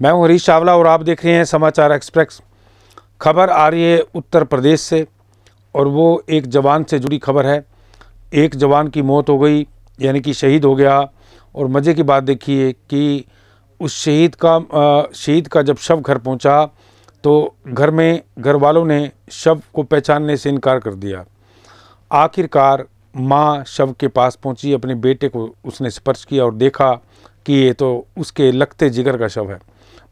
मैं हूँ हरीश चावला और आप देख रहे हैं समाचार एक्सप्रेस। खबर आ रही है उत्तर प्रदेश से और वो एक जवान से जुड़ी खबर है। एक जवान की मौत हो गई, यानी कि शहीद हो गया और मज़े की बात देखिए कि उस शहीद का शहीद का जब शव घर पहुँचा तो घर में घर वालों ने शव को पहचानने से इनकार कर दिया। आखिरकार माँ शव के पास पहुँची, अपने बेटे को उसने स्पर्श किया और देखा कि ये तो उसके लगते जिगर का शव है।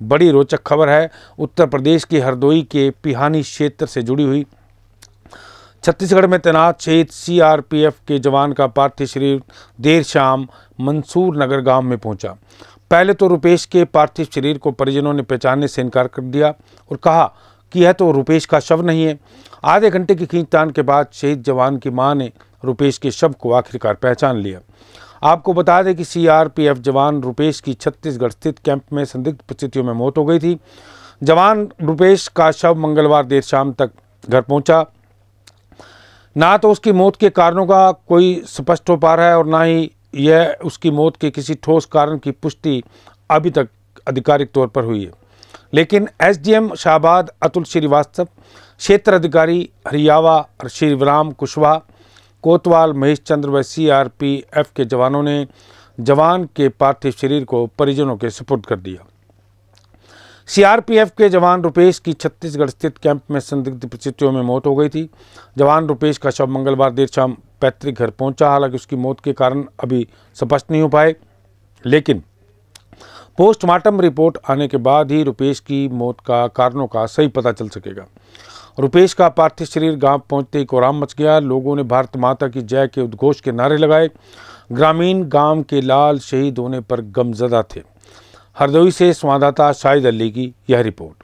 बड़ी रोचक खबर है। उत्तर प्रदेश के हरदोई के पिहानी क्षेत्र से जुड़ी हुई। छत्तीसगढ़ में तैनात शहीद सीआरपीएफ के जवान का पार्थिव शरीर देर शाम मंसूर नगर गाँव में पहुँचा। पहले तो रुपेश के पार्थिव शरीर को परिजनों ने पहचानने से इनकार कर दिया और कहा कि यह तो रुपेश का शव नहीं है। आधे घंटे की खींचतान के बाद शहीद जवान की माँ ने रुपेश के शव को आखिरकार पहचान लिया। आपको बता दें कि सीआरपीएफ जवान रुपेश की छत्तीसगढ़ स्थित कैंप में संदिग्ध परिस्थितियों में मौत हो गई थी। जवान रुपेश का शव मंगलवार देर शाम तक घर पहुँचा। ना तो उसकी मौत के कारणों का कोई स्पष्ट हो पा रहा है और ना ही यह उसकी मौत के किसी ठोस कारण की पुष्टि अभी तक आधिकारिक तौर पर हुई है। लेकिन एसडीएम शाहबाद अतुल श्रीवास्तव, क्षेत्र अधिकारी हरियावा श्रीराम कुशवाहा कोतवाल महेश चंद्र व सीआरपीएफ के जवानों ने जवान के पार्थिव शरीर को परिजनों के सुपुर्द कर दिया। सीआरपीएफ के जवान रुपेश की छत्तीसगढ़ स्थित कैंप में संदिग्ध परिस्थितियों में मौत हो गई थी। जवान रुपेश का शव मंगलवार देर शाम पैतृक घर पहुँचा, हालाँकि उसकी मौत के कारण अभी स्पष्ट नहीं हो पाए। लेकिन पोस्टमार्टम रिपोर्ट आने के बाद ही रुपेश की मौत का कारणों का सही पता चल सकेगा। रुपेश का पार्थिव शरीर गाँव पहुँचते ही कोराम मच गया। लोगों ने भारत माता की जय के उद्घोष के नारे लगाए। ग्रामीण गाँव के लाल शहीद होने पर गमजदा थे। हरदोई से संवाददाता शाहिद अली की यह रिपोर्ट।